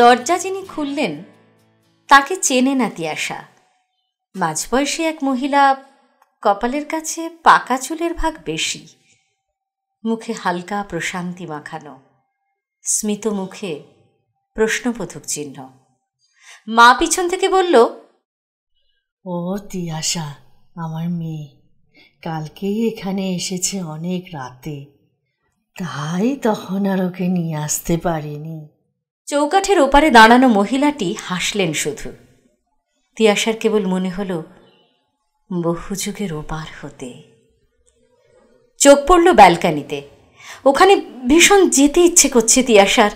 দরজা যিনি খুললেন, তাকে চেনে না তিয়াসা মাঝবয়সী এক মহিলা কপালের কাছে পাকা চুলের ভাগ বেশি। মুখে হালকা প্রশান্তি মাখানো। স্মিত মুখে প্রশ্নবোধক চিহ্ন। মা পিছন থেকে বলল, ও তিয়াশা আমার মেয়ে, কালকেই এখানে এসেছে অনেক রাতে। তাই তখন আর ওকে নিয়ে আসতে পারিনি। চৌকাঠের ওপারে দাঁড়ানো মহিলাটি হাসলেন শুধু। তিয়াসার কেবল মনে হলো, বহু যুগের ওপার হতে। চোখ পড়ল ব্যালকানিতে। ওখানে ভীষণ যেতে ইচ্ছে করছে তিয়াসার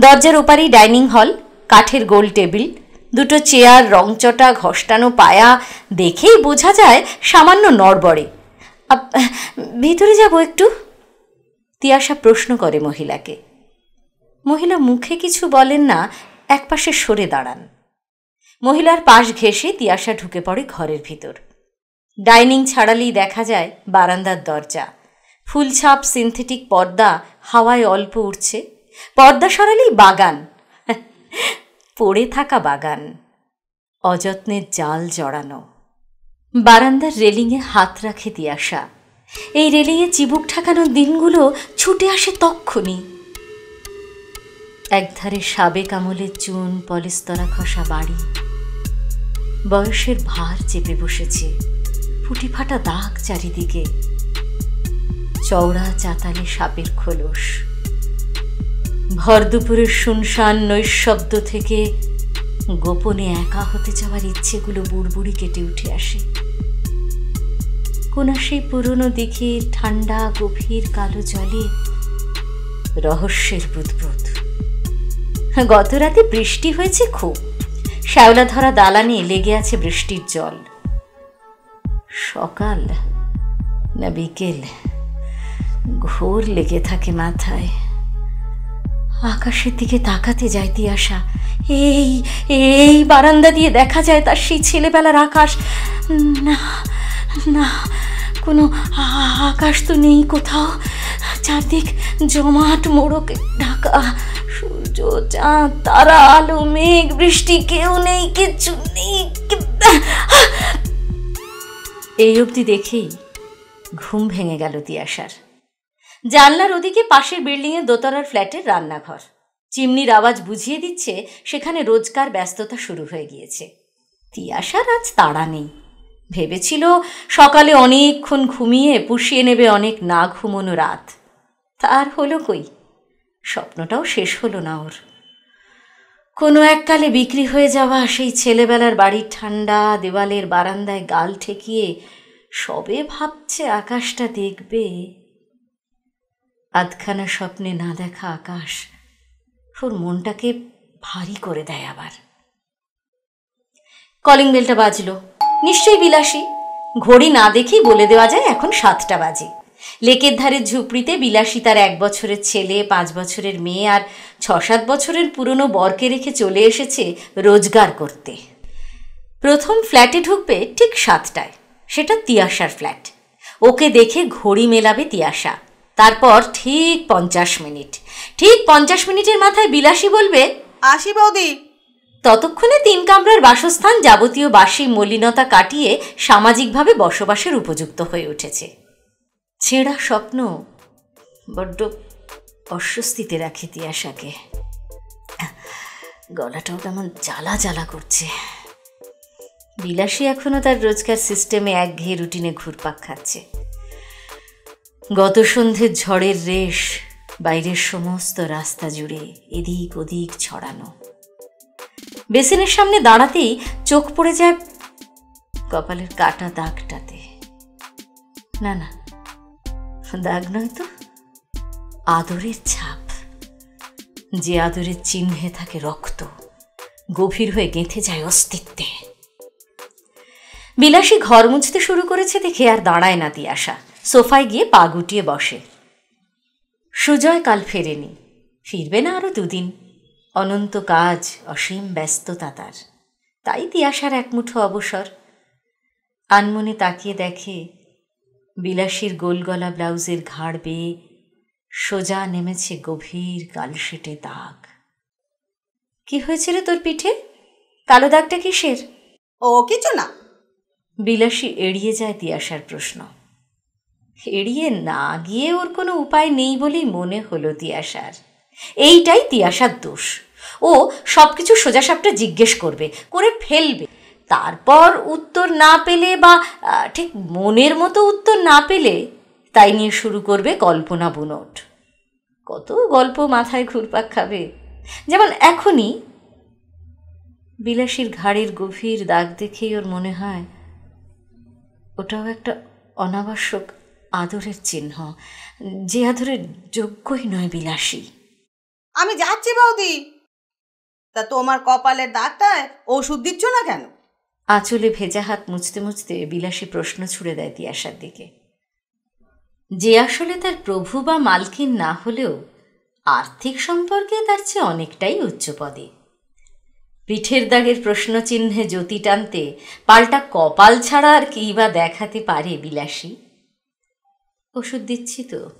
দরজার ওপারেই ডাইনিং হল, কাঠের গোল টেবিল, দুটো চেয়ার, রংচটা, ঘষ্টানো পায়া, দেখেই বোঝা যায় সামান্য নড়বড়ে। ভিতরে যাব একটু? তিয়াসা প্রশ্ন করে মহিলাকে। মহিলা মুখে কিছু বলেন না, একপাশে সরে দাঁড়ান। মহিলার পাশ ঘেঁষে তিয়াসা ঢুকে পড়ে ঘরের ভিতর। ডাইনিং ছাড়ালেই দেখা যায় বারান্দার দরজা। ফুলছাপ, সিনথেটিক পর্দা, হাওয়ায় অল্প উঠছে পর্দা সরালেই বাগান। পড়ে থাকা বাগান। অযত্নের জাল জড়ানো। বারান্দার রেলিংয়ে হাত রাখে তিয়াসা এই রেলিংয়ে চিবুক ঠাকানোর দিনগুলো ছুটে আসে তক্ষুনি একধারে সাবেক আমলের চুন, পলিস্তরা খসা বাড়ি। বয়সের ভার চেপে বসেছে ফুটি ফাটা দাগ চারিদিকে। চওড়া চাতালে সাপের খোলস। ভর দুপুরের শুনশান নৈশব্দ থেকে গোপনে একা হতে যাওয়ার ইচ্ছেগুলো বুড়বুড়ি কেটে উঠে আসে। কোন সেই পুরনো দিঘির ঠান্ডা, গভীর, কালো জলে রহস্যের বুদবুদ। গত রাতে বৃষ্টি হয়েছে খুব। শ্যাওলা ধরা দালানে লেগে আছে বৃষ্টির জল। সকাল না বিকেল, ঘোর লেগে থাকে মাথায়। আকাশের দিকে তাকাতে যাইতে আসা, এই এই বারান্দা দিয়ে দেখা যায় তার সেই ছেলেবেলার আকাশ। না না, কোনো আকাশ তো নেই কোথাও। চারদিক জমাট, মোড়কে, ঢাকা সূর্য চাঁদ, তারা আলো, মেঘ, বৃষ্টি, কেউ নেই, কিচ্ছু নেই এই অবধি দেখেই ঘুম ভেঙে গেল তিয়াসার জানলার ওদিকে পাশের বিল্ডিংয়ের দোতলার ফ্ল্যাটের রান্নাঘর। চিমনির আওয়াজ বুঝিয়ে দিচ্ছে সেখানে রোজকার ব্যস্ততা শুরু হয়ে গিয়েছে। তিয়াশার আজ তাড়া নেই। ভেবেছিল সকালে অনেকক্ষণ ঘুমিয়ে পুষিয়ে নেবে অনেক না ঘুমোনো রাত। তার হলো কই? স্বপ্নটাও শেষ হলো না ওর। কোনো এককালে বিক্রি হয়ে যাওয়া সেই ছেলেবেলার বাড়ির ঠান্ডা, দেওয়ালের বারান্দায় গাল ঠেকিয়ে সবে ভাবছে আকাশটা দেখবে। আধখানা স্বপ্নে না দেখা আকাশ, ওর মনটাকে ভারী করে দেয় আবার। কলিং বেলটা বাজলো। নিশ্চয়ই বিলাসী। ঘড়ি না দেখেই বলে দেওয়া যায় এখন সাতটা বাজে। লেকের ধারে ঝুপড়িতে বিলাসী তার এক বছরের ছেলে পাঁচ বছরের মেয়ে আর ছ সাত বছরের পুরনো বরকে রেখে চলে এসেছে রোজগার করতে। প্রথম ফ্ল্যাটে ঢুকবে ঠিক সাতটায়। সেটা তিয়াসার ফ্ল্যাট। ওকে দেখে ঘড়ি মেলাবে তিয়াসা তারপর ঠিক পঞ্চাশ মিনিট। ঠিক পঞ্চাশ মিনিটের মাথায় বিলাসী বলবে আসি বৌদি। ততক্ষণে তিন কামরার বাসস্থান যাবতীয় বাসি মলিনতা কাটিয়ে সামাজিকভাবে বসবাসের উপযুক্ত হয়ে উঠেছে। ছেঁড়া স্বপ্ন বড্ড অস্বস্তিতে রাখে তিয়াসাকে গলাটাও কেমন জ্বালা জ্বালা করছে। বিলাসী এখনও তার রোজকার সিস্টেমে একঘেয়ে রুটিনে ঘুরপাক খাচ্ছে। গত সন্ধ্যের ঝড়ের রেশ, বাইরের সমস্ত রাস্তা জুড়ে এদিক ওদিক ছড়ানো। বেসিনের সামনে দাঁড়াতেই চোখ পড়ে যায় কপালের কাটা দাগটাতে। না না দাগ নয় তো? আদরের ছাপ। যে আদরের চিহ্নে থাকে রক্ত, গভীর হয়ে গেঁথে যায় অস্তিত্বে। বিলাসী ঘর মুছতে শুরু করেছে দেখে আর দাঁড়ায় না তিয়াসা সোফায় গিয়ে পা গুটিয়ে বসে। সুজয় কাল ফেরেনি। ফিরবে না আরও দুদিন। অনন্ত কাজ, অসীম ব্যস্ততা তার। তাই তিয়াসার একমুঠো অবসর। আনমনে তাকিয়ে দেখে বিলাসীর গোলগলা ব্লাউজের ঘাড় বেয়ে সোজা নেমেছে গভীর কালশেটে দাগ। কি হয়েছে রে তোর পিঠে? কালো দাগটা কিসের? ও কিছু না। বিলাসী এড়িয়ে যায় তিয়াসার প্রশ্ন। এড়িয়ে না গিয়ে ওর কোনো উপায় নেই বলেই মনে হলো তিয়াসার এইটাই তিয়াসার দোষ। ও সব কিছু সোজাসাপটা জিজ্ঞেস করবে করে ফেলবে। তারপর উত্তর না পেলে বা ঠিক মনের মতো উত্তর না পেলে তাই নিয়ে শুরু করবে কল্পনা বুনট। কত গল্প মাথায় ঘুরপাক খাবে। যেমন এখনই বিলাসীর ঘাড়ের গভীর দাগ দেখেই ওর মনে হয় ওটাও একটা অনাবশ্যক আদরের চিহ্ন, যে আদরের যোগ্যই নয় বিলাসী। আমি যাচ্ছি বৌদি। তা তোমার কপালের দাগটায় ওষুধ দিচ্ছ না কেন? আঁচলে ভেজা হাত মুছতে মুছতে বিলাসী প্রশ্ন ছুড়ে দেয় তিয়াসার দিকে। যে আসলে তার প্রভু বা মালকিন না হলেও আর্থিক সম্পর্কে তার চেয়ে অনেকটাই উচ্চপদে। পিঠের দাগের প্রশ্ন চিহ্নে জ্যোতি টানতে পাল্টা কপাল ছাড়া আর কী বা দেখাতে পারে বিলাসী? ওষুধ দিচ্ছি তো।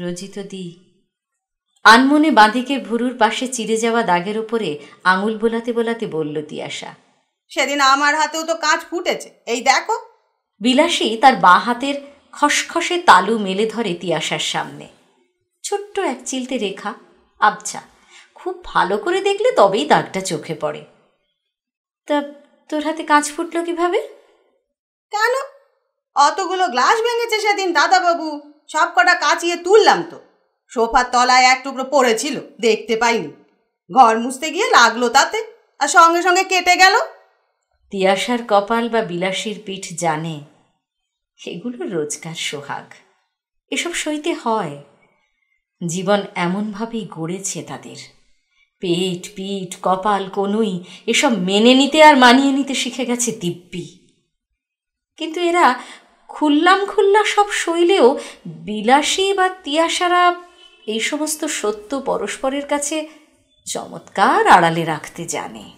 রোজই দি আনমনে বাঁদিকের ভুরুর পাশে চিরে যাওয়া দাগের ওপরে আঙুল বোলাতে বোলাতে বলল তিয়াসা সেদিন আমার হাতেও তো কাঁচ ফুটেছে। এই দেখো। বিলাসী তার বাঁ হাতের খসখসে তালু মেলে ধরে তিয়াসার সামনে। ছোট্ট এক চিলতে রেখা আবছা খুব ভালো করে দেখলে তবেই দাগটা চোখে পড়ে। তা তোর হাতে কাঁচ ফুটলো কীভাবে? কেন? অতগুলো গ্লাস ভেঙেছে সেদিন দাদাবাবু। সব কটা কাচিয়ে তুললাম তো। সোফার তলায় এক টুকরো পড়েছিল দেখতে পাইনি। ঘর মুছতে গিয়ে লাগল তাতে আর সঙ্গে সঙ্গে কেটে গেল। তিয়াসার কপাল বা বিলাসীর পিঠ জানে, এগুলো রোজকার সোহাগ। এসব সইতে হয়। জীবন এমনভাবেই গড়েছে তাদের। পেট, পিঠ, কপাল, কনুই, এসব মেনে নিতে আর মানিয়ে নিতে শিখে গেছে দিব্যি। কিন্তু এরা খুল্লাম খুল্লা সব শৈলেও বিলাসী বা তিয়াসারা এই সমস্ত সত্য পরস্পরের কাছে চমৎকার আড়ালে রাখতে জানে।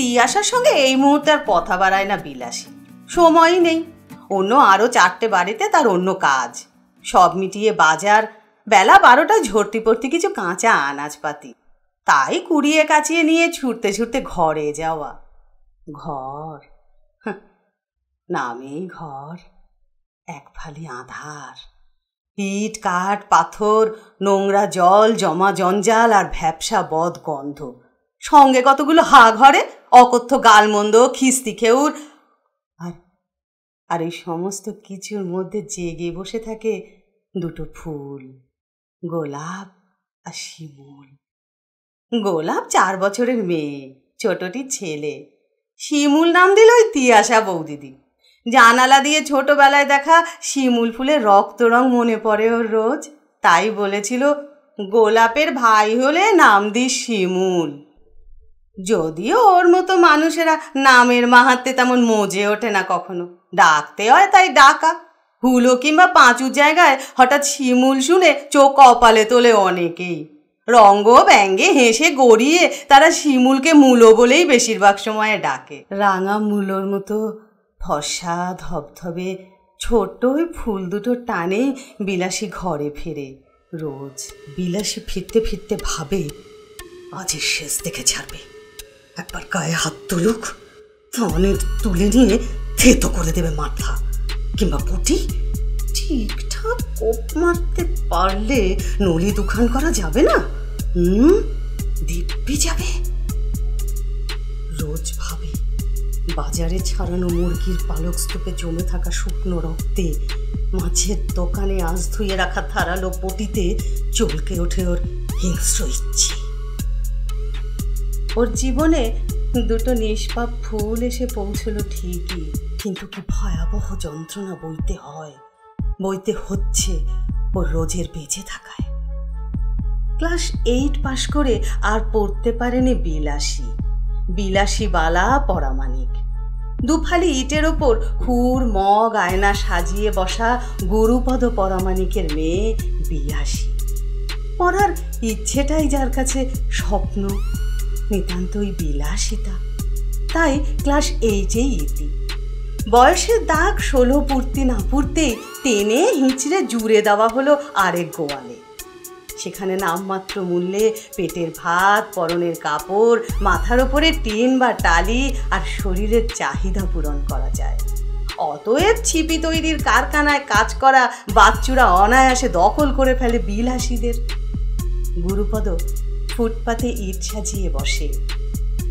তিয়াসার সঙ্গে এই মুহূর্তে আর কথা বাড়ায় না বিলাসী। সময়ই নেই। অন্য আরও চারটে বাড়িতে তার অন্য কাজ। সব মিটিয়ে বাজার, বেলা বারোটায় ঝরতি পড়তি কিছু কাঁচা আনাজপাতি। তাই কুড়িয়ে কাচিয়ে নিয়ে ছুটতে ছুটতে ঘরে যাওয়া। ঘর? নামেই ঘর। এক ফালি আধার। ইট, কাঠ, পাথর, নোংরা জল, জমা জঞ্জাল আর ভ্যাপসা বদ গন্ধ সঙ্গে কতগুলো হা ঘরে, অকথ্য গালমন্দ, খিস্তি খেউর। আর আর এই সমস্ত কিছুর মধ্যে জেগে বসে থাকে দুটো ফুল, গোলাপ আর শিমুল। গোলাপ চার বছরের মেয়ে, ছোটটি ছেলে। শিমুল নাম দিল ওই তিয়াসা বৌদিদি। জানালা দিয়ে ছোটবেলায় দেখা শিমুল ফুলের রক্ত রং মনে পড়ে ওর রোজ। তাই বলেছিল, গোলাপের ভাই হলে নাম দিস শিমুল। যদিও ওর মতো মানুষেরা নামের মাহাত্মে তেমন মজে ওঠে না কখনো। ডাকতে হয় তাই ডাকা। হুলো কিংবা পাঁচুর জায়গায় হঠাৎ শিমুল শুনে চোখ কপালে তোলে অনেকেই। রঙ্গ ব্যঙ্গে হেসে গড়িয়ে তারা শিমুলকে মূলো বলেই বেশিরভাগ সময়ে ডাকে। রাঙা মূলোর মতো ফসা ধবধবে, ছোট্ট ওই ফুল দুটো টানেই বিলাসী ঘরে ফেরে। রোজ বিলাসী ফিরতে ফিরতে ভাবে আজের শেষ দেখে ছাড়বে। একবার গায়ে হাত তুলুক। অনেক তুলে নিয়ে থেতো করে দেবে মাথা, কিংবা পুটি। ঠিকঠাক কোপ মারতে পারলে নলি দুখান করা যাবে না? হুম, দিব্যি যাবে। রোজ ভাবে, বাজারে ছাড়ানো মুরগির পালক স্তূপে জমে থাকা শুকনো রক্তে, মাছের দোকানে আজ ধুয়ে রাখা থারালো পটিতে চলকে ওঠে ওর হিংস্র ইচ্ছে। ওর জীবনে দুটো নিষ্পাপ ফুল এসে পৌঁছলো ঠিকই। কিন্তু কি ভয়াবহ যন্ত্রণা বইতে হয়, বইতে হচ্ছে ওর রোজের বেঁচে থাকায়। ক্লাস এইট পাশ করে আর পড়তে পারেনি বিলাসী। বিলাসী বালা পরামানিক দুফালি ইটের ওপর খুর, মগ, আয়না সাজিয়ে বসা গুরুপদ পরামানিকের মেয়ে বিলাসী। পড়ার ইচ্ছেটাই যার কাছে স্বপ্ন। নিতান্তই বিলাসিতা। তাই ক্লাস এইটেই ইতি। বয়সের দাগ ষোলো পূর্তি না পূর্তেই টেনে হিঁচড়ে জুড়ে দেওয়া হলো আরেক গোয়ালে। সেখানে নামমাত্র মূল্যে পেটের ভাত, পরনের কাপড়, মাথার ওপরে টিন বা টালি আর শরীরের চাহিদা পূরণ করা যায়। অতএব ছিপি তৈরির কারখানায় কাজ করা বাচ্চুরা অনায়াসে দখল করে ফেলে বিলাসীদের। গুরুপদ ফুটপাতে ইট সাজিয়ে বসে।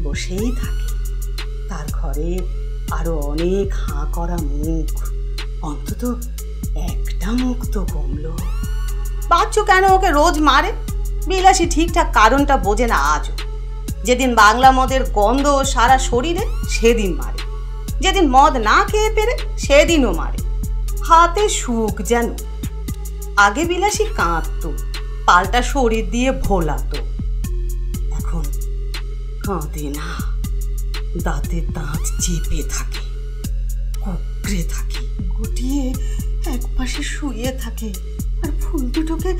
বসেই থাকে। তার ঘরে আরও অনেক হাঁ করা মুখ। অন্তত একটা মুখ তো কমল। বাচ্চু কেন ওকে রোজ মারে? বিলাসী ঠিকঠাক কারণটা বোঝে না আজও। যেদিন বাংলা মদের গন্ধ সারা শরীরে, সেদিন মারে। যেদিন মদ না খেয়ে পেরে, সেদিনও মারে। হাতে সুখ যেন। আগে বিলাসী কাঁদত, পাল্টা শরীর দিয়ে ভোলাতো। কাঁদে না। দাঁতে দাঁত চেপে থাকে, কুকড়ে থাকে, গুটিয়ে একপাশে শুয়ে থাকে আর ফুল দুটোকে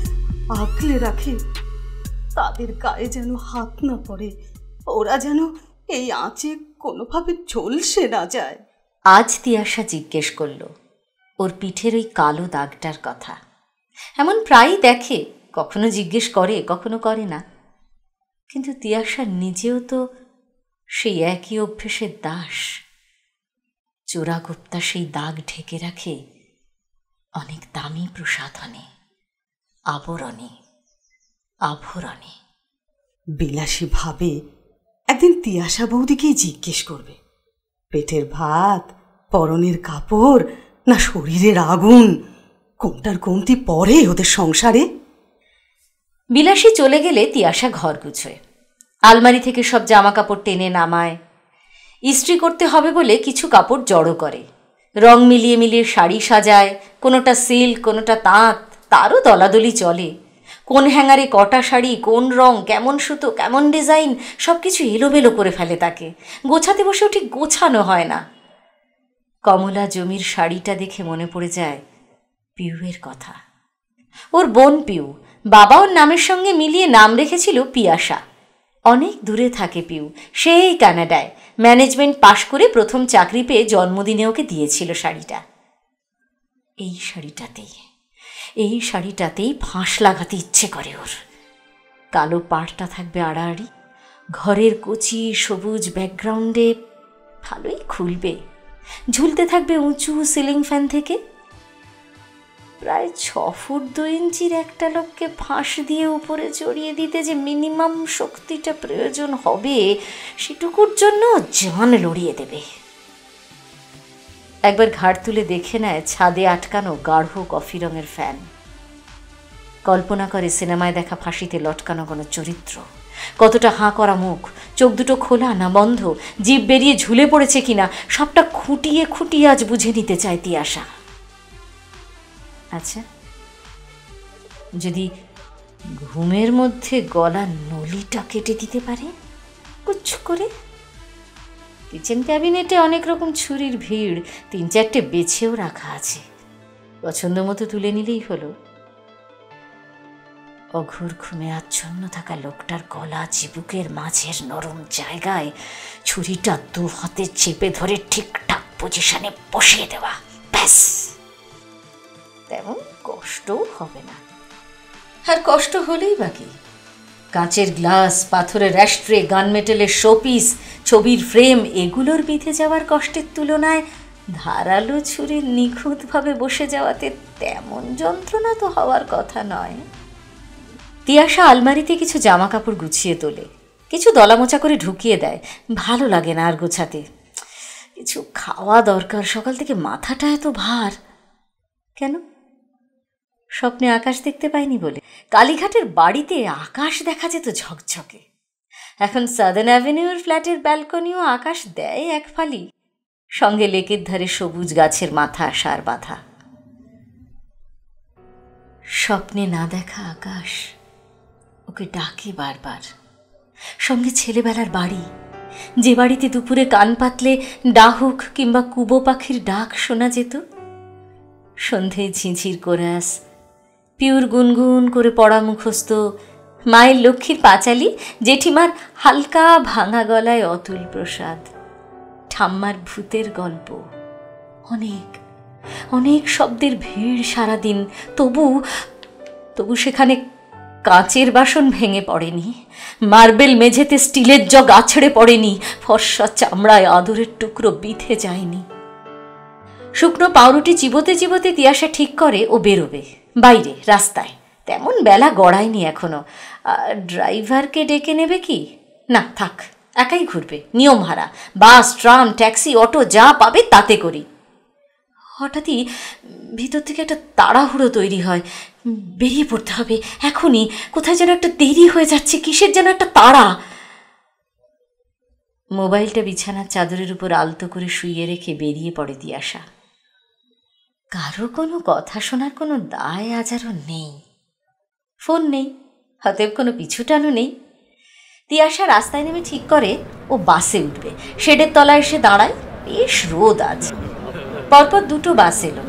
আগলে রাখে। তাদের গায়ে যেন হাত না পড়ে, ওরা যেন এই আঁচে কোনোভাবে ঝলসে না যায়। আজ তিয়াশা জিজ্ঞেস করল, ওর পিঠের ওই কালো দাগটার কথা? এমন প্রায়ই দেখে, কখনো জিজ্ঞেস করে, কখনো করে না। কিন্তু তিয়াশা নিজেও তো সেই একই অভ্যেসের দাস। চোরাগুপ্তা সেই দাগ ঢেকে রাখে অনেক দামি প্রসাধনে, আবরণে, আভরণে। বিলাসী ভাবে একদিন তিয়াশা বৌদিকেই জিজ্ঞেস করবে, পেটের ভাত, পরনের কাপড় না শরীরের আগুন, কোনটার কমতি পরে ওদের সংসারে? বিলাসী চলে গেলে তিয়াশা ঘর গুছোয়। আলমারি থেকে সব জামা কাপড় টেনে নামায়। ইস্ত্রি করতে হবে বলে কিছু কাপড় জড়ো করে। রং মিলিয়ে মিলিয়ে শাড়ি সাজায়, কোনোটা সিল্ক, কোনোটা তাঁত, তারও দলাদলি চলে। কোন হ্যাঙ্গারে কটা শাড়ি, কোন রং, কেমন সুতো, কেমন ডিজাইন সব কিছু এলোমেলো করে ফেলে তাকে। গোছাতে বসেও ঠিক গোছানো হয় না। কমলা জমির শাড়িটা দেখে মনে পড়ে যায়, পিউয়ের কথা। ওর বোন পিউ। বাবা ওর নামের সঙ্গে মিলিয়ে নাম রেখেছিল পিয়াসা। অনেক দূরে থাকে পিউ, সেই কানাডায়। ম্যানেজমেন্ট পাশ করে প্রথম চাকরি পেয়ে জন্মদিনে ওকে দিয়েছিল শাড়িটা। এই শাড়িটাতেই এই শাড়িটাতেই ফাঁস লাগাতে ইচ্ছে করে ওর। কালো পাড়টা থাকবে আড়াআড়ি, ঘরের কচি সবুজ ব্যাকগ্রাউন্ডে ভালোই খুলবে। ঝুলতে থাকবে উঁচু সিলিং ফ্যান থেকে। প্রায় ছ ফুট দু ইঞ্চির একটা লোককে ফাঁস দিয়ে উপরে চড়িয়ে দিতে যে মিনিমাম শক্তিটা প্রয়োজন হবে, সেটুকুর জন্য জান লড়িয়ে দেবে। একবার ঘাড় তুলে দেখে নেয় ছাদে আটকানো গাঢ় কফি রঙের ফ্যান। কল্পনা করে সিনেমায় দেখা ফাঁসিতে লটকানো কোনো চরিত্র। কতটা হাঁ করা মুখ, চোখ দুটো খোলা না বন্ধ, জীব বেরিয়ে ঝুলে পড়েছে কিনা সবটা খুঁটিয়ে খুঁটিয়ে আজ বুঝে নিতে চায় তিয়াশা। আচ্ছা। যদি ঘুমের মধ্যে গলা নলিটা কেটে দিতে পারে কুচ করে? কিচেন ক্যাবিনেটে অনেক রকম ছুরির ভিড়, তিন চারটে বেছেও রাখা আছে। পছন্দ মতো তুলে নিলেই হলো। অঘোর ঘুমে আচ্ছন্ন থাকা লোকটার গলা চিবুকের মাঝের নরম জায়গায় ছুরিটা দু হাতে চেপে ধরে ঠিকঠাক পজিশনে বসিয়ে দেওয়া। ব্যাস। তেমন কষ্টও হবে না। আর কষ্ট হলেই বাকি কাঁচের গ্লাস, পাথরের র্যাস্ট্রে গানমেটেলের শোপিস, ছবির ফ্রেম, এগুলোর বিঁধে যাওয়ার কষ্টের তুলনায় ধারালো ছুরির নিখুঁতভাবে বসে যাওয়াতে তেমন যন্ত্রণা তো হওয়ার কথা নয়। তিয়াশা আলমারিতে কিছু জামা কাপড় গুছিয়ে তোলে। কিছু দলামোচা করে ঢুকিয়ে দেয়। ভালো লাগে না আর গোছাতে। কিছু খাওয়া দরকার। সকাল থেকে মাথাটা এত ভার। কেন? স্বপ্নে আকাশ দেখতে পাইনি বলে। কালীঘাটের বাড়িতে আকাশ দেখা যেত ঝকঝকে। এখন সাদার্ন অ্যাভিনিউর ফ্ল্যাটের ব্যালকনিও আকাশ দেয় এক ফালি। সঙ্গে লেকের ধারে সবুজ গাছের মাথা আসার বাধা। স্বপ্নে না দেখা আকাশ, ওকে ডাকে বারবার। সঙ্গে ছেলেবেলার বাড়ি। যে বাড়িতে দুপুরে কান পাতলে ডাহুক কিংবা কুবো পাখির ডাক শোনা যেত। সন্ধে ঝিঝির কোরাস পিউর গুনগুন করে পড়া মুখস্থ। মায়ের লক্ষ্মীর পাঁচালি, জেঠিমার হালকা ভাঙা গলায় অতুল প্রসাদ। ঠাম্মার ভূতের গল্প। অনেক অনেক শব্দের ভিড় সারাদিন। তবু তবু সেখানে কাঁচের বাসন ভেঙে পড়েনি। মার্বেল মেঝেতে স্টিলের জগ আছড়ে পড়েনি। ফর্সা চামড়ায় আদরের টুকরো বিথে যায়নি। শুকনো পাউরুটি চিবোতে চিবোতে তিয়াসা ঠিক করে ও বেরোবে। বাইরে, রাস্তায়। তেমন বেলা গড়ায়নি এখনও। ড্রাইভারকে ডেকে নেবে কি? না, থাক, একাই ঘুরবে। নিয়ম হারা বাস, ট্রাম, ট্যাক্সি, অটো যা পাবে তাতে করি। হঠাৎই ভিতর থেকে একটা তাড়াহুড়ো তৈরি হয়। বেরিয়ে পড়তে হবে, এখনই। কোথায় যেন একটা দেরি হয়ে যাচ্ছে, কিসের যেন একটা তাড়া? মোবাইলটা বিছানার চাদরের উপর আলতো করে শুইয়ে রেখে বেরিয়ে পড়ে দিয়াশা। কারও কোনো কথা শোনার কোনো দায় আজারও নেই। ফোন নেই অতএব কোনো পিছুটানো নেই। তিয়াশা রাস্তায় নেমে ঠিক করে ও বাসে উঠবে। শেডের তলায় এসে দাঁড়ায়, বেশ রোদ আজ। পরপর দুটো বাস এলো।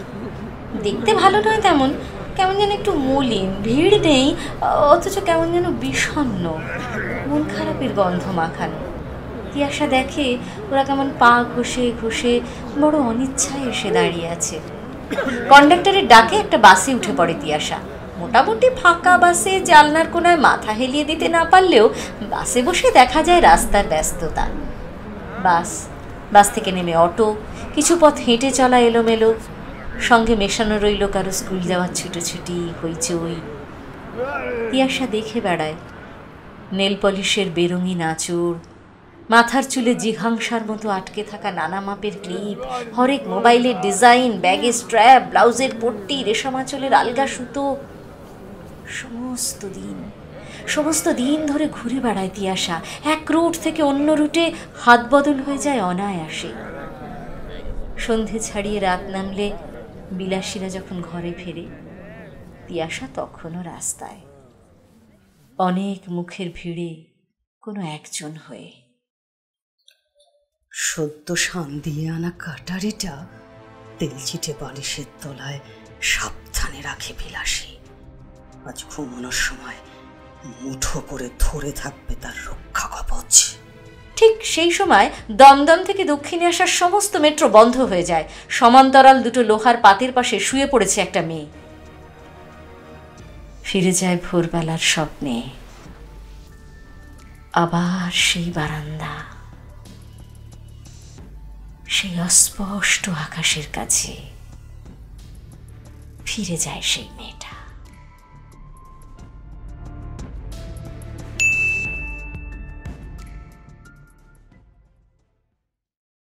দেখতে ভালো নয় তেমন, কেমন যেন একটু মলিন, ভিড় নেই, অথচ কেমন যেন বিষণ্ন মন খারাপের গন্ধ মাখানো। তিয়াশা দেখে ওরা কেমন পা ঘষে ঘষে বড় অনিচ্ছায় এসে দাঁড়িয়ে আছে। কন্ডাক্টরের ডাকে একটা বাসে উঠে পড়ে তিয়াশা। মোটামুটি ফাঁকা বাসে জালনার কোনায় মাথা হেলিয়ে দিতে না পারলেও বাসে বসে দেখা যায় রাস্তার ব্যস্ততা। বাস বাস থেকে নেমে অটো, কিছু পথ হেঁটে চলা এলোমেলো। সঙ্গে মেশানো রইল কারও স্কুল যাওয়ার ছুটোছুটি হইচই তিয়াশা দেখে বেড়ায়। নেল পলিশের বেরঙি নাচুর মাথার চুলে জিঘাংসার মতো আটকে থাকা নানা মাপের ক্লিপ, হরেক মোবাইলের ডিজাইন, ব্যাগের স্ট্র্যাপ, ব্লাউজের পট্টি রেশমাচলের আলগা সুতো, সমস্ত দিন সমস্ত দিন ধরে ঘুরে বেড়ায় তিয়াসা এক রুট থেকে অন্য রুটে হাত বদল হয়ে যায় অনায়াসে। সন্ধে ছাড়িয়ে রাত নামলে বিলাসীরা যখন ঘরে ফেরে, তিয়াসা তখনও রাস্তায়। অনেক মুখের ভিড়ে কোনো একজন হয়ে সদ্য শান দিয়ে আনা কাটারিটা তেলচিটে বালিশের তলায় সাবধানে রাখে বিলাসী। আজ ঘুমানোর সময় মুঠো করে ধরে থাকবে তার রক্ষা কবচ। ঠিক সেই সময় দমদম থেকে দক্ষিণে আসার সমস্ত মেট্রো বন্ধ হয়ে যায়। সমান্তরাল দুটো লোহার পাতের পাশে শুয়ে পড়েছে একটা মেয়ে। ফিরে যায় ভোরবেলার স্বপ্নে। আবার সেই বারান্দা। সেই অস্পষ্ট আকাশের কাছে ফিরে যায় সেই মেয়েটা।